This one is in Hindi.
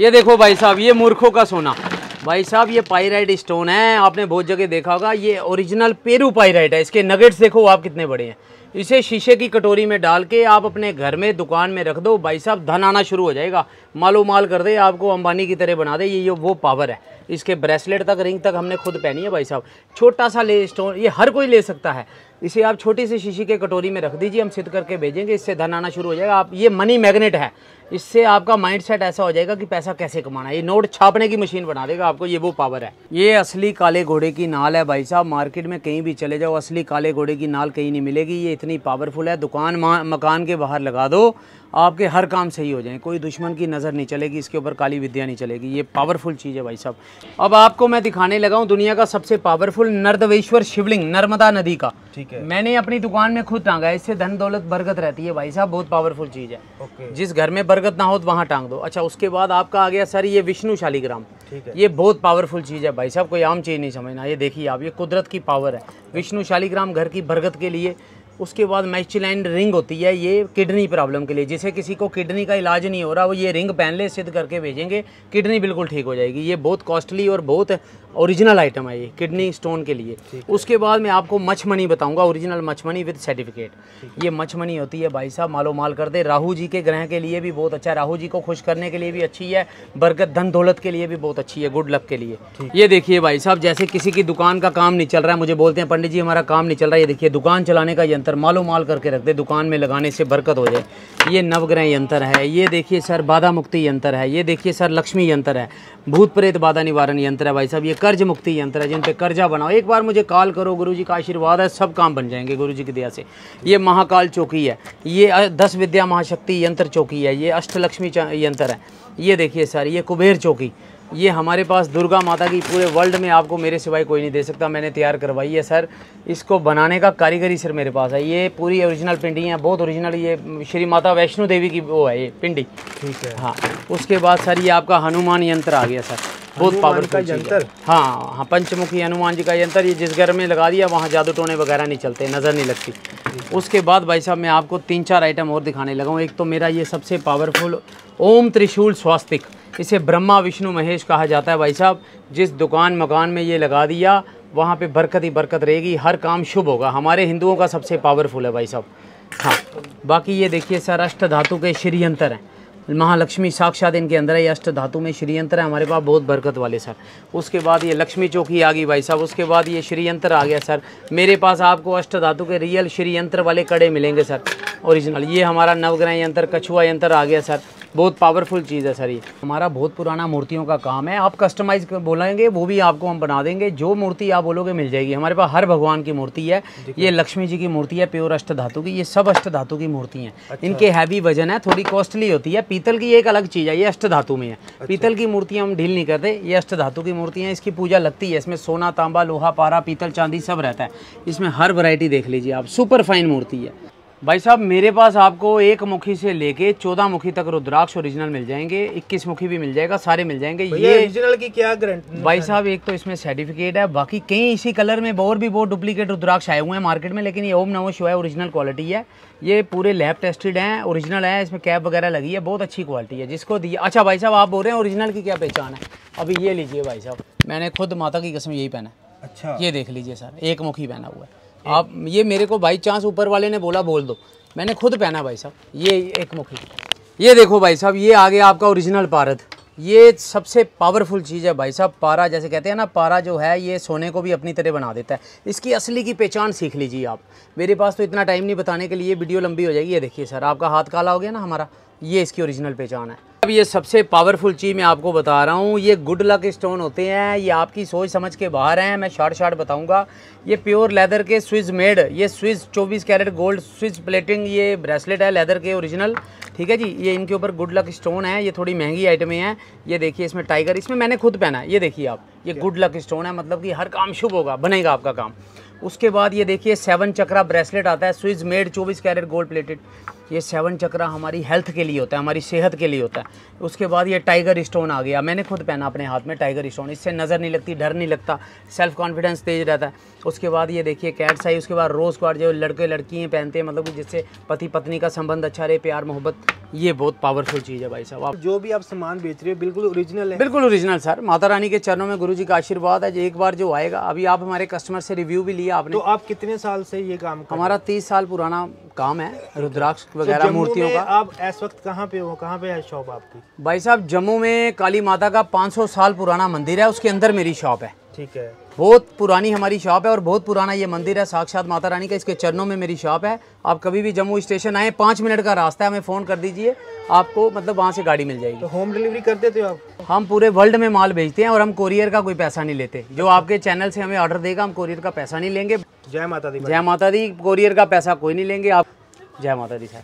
ये देखो भाई साहब, ये मूर्खों का सोना। भाई साहब, ये पाइराइट स्टोन है। आपने बहुत जगह देखा होगा, ये ओरिजिनल पेरू पाइराइट है। इसके नगेट्स देखो आप कितने बड़े हैं। इसे शीशे की कटोरी में डाल के आप अपने घर में, दुकान में रख दो। भाई साहब, धन आना शुरू हो जाएगा। मालो माल कर दे, आपको अंबानी की तरह बना दे। ये वो पावर है। इसके ब्रेसलेट तक, रिंग तक हमने खुद पहनी है भाई साहब। छोटा सा ले स्टोन ये हर कोई ले सकता है। इसे आप छोटी सी शीशी के कटोरी में रख दीजिए, हम सिद्ध करके भेजेंगे, इससे धन आना शुरू हो जाएगा। आप, ये मनी मैग्नेट है। इससे आपका माइंड सेट ऐसा हो जाएगा कि पैसा कैसे कमाना है। ये नोट छापने की मशीन बना देगा, आपको ये वो पावर है। ये असली काले घोड़े की नाल है भाई साहब। मार्केट में कहीं भी चले जाओ, असली काले घोड़े की नाल कहीं नहीं मिलेगी। ये इतनी पावरफुल है। दुकान मकान के बाहर लगा दो। आपके हर काम सही हो जाए। कोई दुश्मन की नज़र नहीं चलेगी, इसके ऊपर काली विद्या नहीं चलेगी। ये पावरफुल चीज़ है भाई साहब। अब आपको मैं दिखाने लगा हूँ दुनिया का सबसे पावरफुल नर्दवेश्वर शिवलिंग नर्मदा नदी का। ठीक है। मैंने अपनी दुकान में खुद टांगा इससे धन दौलत बरकत रहती है भाई साहब बहुत पावरफुल चीज़ है। ओके। जिस घर में बरकत ना हो तो वहाँ टांग दो। अच्छा उसके बाद आपका आ गया सर ये विष्णु शालीग्राम। ठीक है। ये बहुत पावरफुल चीज़ है भाई साहब कोई आम चीज़ नहीं समझना। ये देखिए आप ये कुदरत की पावर है। विष्णु शालीग्राम घर की बरकत के लिए उसके बाद मैचिलाइन रिंग होती है ये किडनी प्रॉब्लम के लिए। जिसे किसी को किडनी का इलाज नहीं हो रहा वो ये रिंग पहन ले सिद्ध करके भेजेंगे किडनी बिल्कुल ठीक हो जाएगी। ये बहुत कॉस्टली और बहुत ओरिजिनल आइटम है ये किडनी स्टोन के लिए। उसके बाद मैं आपको मछमनी बताऊँगा ओरिजिनल मछमनी विद सर्टिफिकेट ये मछमनी होती है भाई साहब मालो माल कर दे। राहू जी के ग्रह के लिए भी बहुत अच्छा है। राहू जी को खुश करने के लिए भी अच्छी है। बरकत धन दौलत के लिए भी बहुत अच्छी है गुड लक के लिए। ये देखिए भाई साहब जैसे किसी की दुकान का काम नहीं चल रहा है मुझे बोलते हैं पंडित जी हमारा काम नहीं चल रहा है। ये देखिए दुकान चलाने का यंत्र मालो माल करके रख दे, दुकान में लगाने से बरकत हो जाए। ये नवग्रह यंत्र है, ये देखिए सर बाधा मुक्ति यंत्र है, ये देखिए सर, लक्ष्मी यंत्र है, भूत प्रेत बाधा निवारण यंत्र है भाई साहब, ये कर्ज मुक्ति यंत्र है, जिन पे कर्जा बनाओ। एक बार मुझे कॉल करो गुरु जी का आशीर्वाद है, सब काम बन जाएँगे गुरु जी की दया से। ये महाकाल चौकी है, ये दस विद्या महाशक्ति यंत्र चौकी है, ये अष्टलक्ष्मी यंत्र है। ये देखिए सर, ये कुबेर चौकी ये हमारे पास दुर्गा माता की पूरे वर्ल्ड में आपको मेरे सिवाय कोई नहीं दे सकता। मैंने तैयार करवाई है सर। इसको बनाने का कारीगरी सर मेरे पास है। ये पूरी ओरिजिनल पिंडी है बहुत ओरिजिनल ये श्री माता वैष्णो देवी की वो है ये पिंडी। ठीक है। हाँ उसके बाद सर ये आपका हनुमान यंत्र आ गया सर। बहुत पावरफुल यंत्र? हाँ हाँ पंचमुखी हनुमान जी का यंत्र ये जिस घर में लगा दिया वहाँ जादू टोने वगैरह नहीं चलते नज़र नहीं लगती। उसके बाद भाई साहब मैं आपको तीन चार आइटम और दिखाने लगा हूँ। एक तो मेरा ये सबसे पावरफुल ओम त्रिशूल स्वास्तिक, इसे ब्रह्मा, विष्णु, महेश कहा जाता है भाई साहब। जिस दुकान मकान में ये लगा दिया, वहाँ पे बरकत ही बरकत रहेगी, हर काम शुभ होगा। हमारे हिंदुओं का सबसे पावरफुल है भाई साहब। हाँ बाकी ये देखिए सर, अष्ट धातु के श्रीयंत्र हैं। महालक्ष्मी साक्षात इनके अंदर है, ये अष्ट धातु में श्रीयंत्र है। हमारे पास बहुत बरकत वाले सर। उसके बाद ये लक्ष्मी चौकी आ गई भाई साहब। उसके बाद ये श्रीयंत्र आ गया सर। मेरे पास आपको अष्ट धातु के रियल श्रीयंत्र वाले कड़े मिलेंगे सर। ओरिजिनल ये हमारा नवग्रह यंत्र, कछुआ यंत्र आ गया सर। बहुत पावरफुल चीज़ है सर ये। हमारा बहुत पुराना मूर्तियों का काम है आप कस्टमाइज बोलेंगे वो भी आपको हम बना देंगे। जो मूर्ति आप बोलोगे मिल जाएगी। हमारे पास हर भगवान की मूर्ति है। ये लक्ष्मी जी की मूर्ति है प्योर अष्ट धातु की। ये सब अष्ट धातु की मूर्ति है। अच्छा। इनके हैवी वज़न है थोड़ी कॉस्टली होती है। पीतल की एक अलग चीज़ है ये अष्ट धातु में है। अच्छा। पीतल की मूर्तियाँ हम ढील नहीं करते ये अष्ट धातु की मूर्तियाँ इसकी पूजा लगती है इसमें सोना तांबा लोहा पारा पीतल चांदी सब रहता है। इसमें हर वरायटी देख लीजिए आप सुपर फाइन मूर्ति है। भाई साहब मेरे पास आपको एक मुखी से लेके चौदह मुखी तक रुद्राक्ष ओरिजिनल मिल जाएँगे इक्कीस मुखी भी मिल जाएगा सारे मिल जाएँगे। ये ओरिजिनल की क्या गारंटी भाई साहब एक तो इसमें सर्टिफिकेट है बाकी कई इसी कलर में और भी बहुत डुप्लीकेट रुद्राक्ष आए हुए हैं मार्केट में लेकिन ये ओम नमो शिवाय ओरिजिनल क्वालिटी है। ये पूरे लैब टेस्टेड हैं ओरिजिनल है इसमें कैप वगैरह लगी है बहुत अच्छी क्वालिटी है जिसको दिया अच्छा भाई साहब आप बोल रहे हैं ओरिजिनल की क्या पहचान है? अभी ये लीजिए भाई साहब मैंने खुद माता की कसम यही पहना है। अच्छा। ये देख लीजिए सर एक मुखी पहना हुआ है। आप ये मेरे को बाई चांस ऊपर वाले ने बोला, बोल दो। मैंने खुद पहना भाई साहब। ये एक मुखी। ये देखो भाई साहब, ये आ गया आपका ओरिजिनल पारद। ये सबसे पावरफुल चीज़ है भाई साहब। पारा जैसे कहते हैं ना, पारा जो है, ये सोने को भी अपनी तरह बना देता है। इसकी असली की पहचान सीख लीजिए आप। मेरे पास तो इतना टाइम नहीं बताने के लिए वीडियो लंबी हो जाएगी। ये देखिए सर, आपका हाथ काला हो गया ना हमारा। ये इसकी ओरिजिनल पहचान है। अब ये सबसे पावरफुल चीज़ मैं आपको बता रहा हूँ, ये गुड लक स्टोन होते हैं, ये आपकी सोच समझ के बाहर हैं, मैं शार्ट शार्ट बताऊँगा। ये प्योर लेदर के स्विज मेड ये Swiss 24 carat gold Swiss plating ये ब्रेसलेट है लेदर के ओरिजिनल ठीक है जी, ये इनके ऊपर गुड लक स्टोन है, ये थोड़ी महँगी आइटमें हैं। ये देखिए इसमें टाइगर इसमें मैंने खुद पहना है, ये देखिए आप, ये गुड लक स्टोन है मतलब कि हर काम शुभ होगा, बनेगा आपका काम। उसके बाद ये देखिए सेवन चक्रा ब्रेसलेट आता है स्विज मेड चौबीस कैरेट गोल्ड प्लेटेड ये सेवन चक्रा हमारी हेल्थ के लिए होता है हमारी सेहत के लिए होता है। उसके बाद ये टाइगर स्टोन आ गया। मैंने खुद पहना अपने हाथ में टाइगर स्टोन। इससे नज़र नहीं लगती डर नहीं लगता सेल्फ कॉन्फिडेंस तेज रहता है। उसके बाद ये देखिए कैट साई उसके बाद रोज़ क्वाड जो लड़के लड़कियाँ पहनते हैं मतलब जिससे पति पत्नी का संबंध अच्छा रहे प्यार मोहब्बत ये बहुत पावरफुल चीज़ है भाई साहब। आप जो भी आप सामान बेच रहे हो बिल्कुल ओरिजिनल है। बिल्कुल ओरिजिनल सर माता रानी के चरणों में गुरु जी का आशीर्वाद है। जो एक बार जो आएगा अभी आप हमारे कस्टमर से रिव्यू भी लिया आपने। तो आप कितने साल से ये काम हमारा तीस साल पुराना काम है रुद्राक्ष वगैरह मूर्तियों का। आप इस वक्त कहाँ पे हो? कहाँ पे है शॉप आपकी? भाई साहब जम्मू में काली माता का 500 साल पुराना मंदिर है उसके अंदर मेरी शॉप है। ठीक है। बहुत पुरानी हमारी शॉप है और बहुत पुराना ये मंदिर है साक्षात माता रानी का इसके चरणों में मेरी शॉप है। आप कभी भी जम्मू स्टेशन आए पाँच मिनट का रास्ता है हमें फ़ोन कर दीजिए आपको मतलब वहाँ से गाड़ी मिल जाएगी। तो होम डिलीवरी कर देते हो आप? हम पूरे वर्ल्ड में माल भेजते हैं और हम कोरियर का कोई पैसा नहीं लेते। जो आपके चैनल से हमें ऑर्डर देगा हम कोरियर का पैसा नहीं लेंगे। जय माता दी जय माता दी कोरियर का पैसा कोई नहीं लेंगे। आप जय माता दी सर